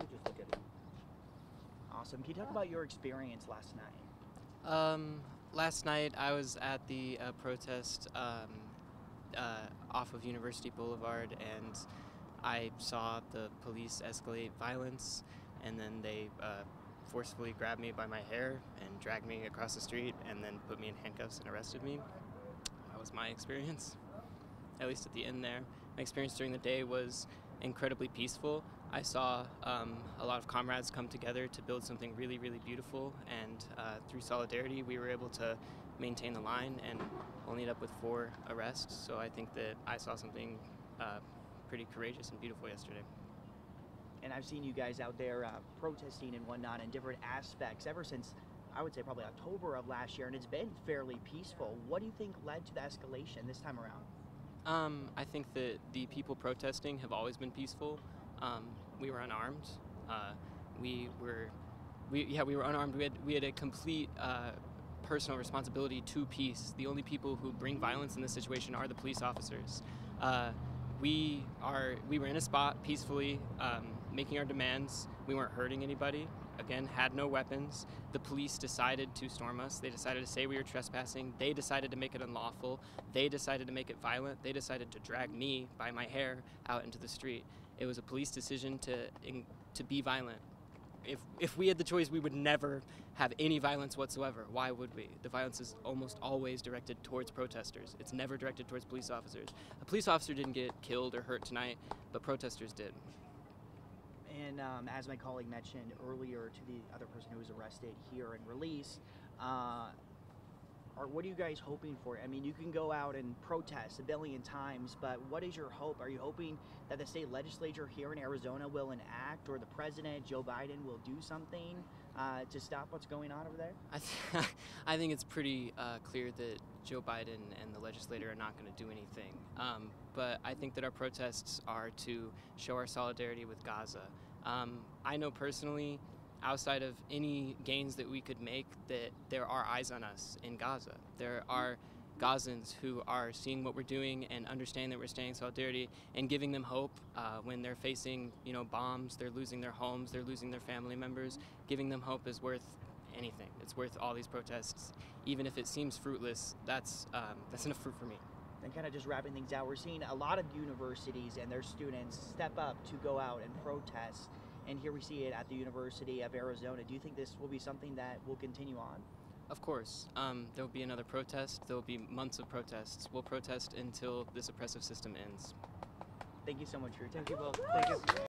you just look at it. Awesome. Can you talk about your experience last night? Um, last night I was at the uh, protest um, uh, off of University Boulevard, and I saw the police escalate violence, and then they uh, forcefully grabbed me by my hair and dragged me across the street, and then put me in handcuffs and arrested me. That was my experience, at least at the end there. My experience during the day was incredibly peaceful. I saw um, a lot of comrades come together to build something really, really beautiful, and uh, through solidarity, we were able to maintain the line and only end up with four arrests. So I think that I saw something uh, pretty courageous and beautiful yesterday. And I've seen you guys out there uh, protesting and whatnot in different aspects ever since I would say probably October of last year, and it's been fairly peaceful. What do you think led to the escalation this time around? Um, I think that the people protesting have always been peaceful. Um, we were unarmed. Uh, we were, we yeah, we were unarmed. We had we had a complete uh, personal responsibility to peace. The only people who bring violence in this situation are the police officers. Uh, we are we were in a spot peacefully um, making our demands. We weren't hurting anybody. Again, had no weapons. The police decided to storm us. They decided to say we were trespassing. They decided to make it unlawful. They decided to make it violent. They decided to drag me by my hair out into the street. It was a police decision to in, to be violent. If if we had the choice, we would never have any violence whatsoever. Why would we? The violence is almost always directed towards protesters. It's never directed towards police officers. A police officer didn't get killed or hurt tonight, but protesters did. And um, as my colleague mentioned earlier to the other person who was arrested here and released, uh, or what are you guys hoping for? I mean, you can go out and protest a billion times, but what is your hope? Are you hoping that the state legislature here in Arizona will enact, or the president, Joe Biden, will do something uh, to stop what's going on over there? I, th- I think it's pretty uh, clear that Joe Biden and the legislature are not going to do anything. Um, but I think that our protests are to show our solidarity with Gaza. Um, I know personally, outside of any gains that we could make, that there are eyes on us in Gaza. There are Gazans who are seeing what we're doing and understanding that we're staying in solidarity and giving them hope uh, when they're facing, you know, bombs, they're losing their homes, they're losing their family members. Giving them hope is worth anything. It's worth all these protests, even if it seems fruitless. That's um, that's enough fruit for me. And kind of just wrapping things out, we're seeing a lot of universities and their students step up to go out and protest. And here we see it at the University of Arizona. Do you think this will be something that will continue on? Of course. Um, there will be another protest. There will be months of protests. We'll protest until this oppressive system ends. Thank you so much for your time. Thank you both. Thank you.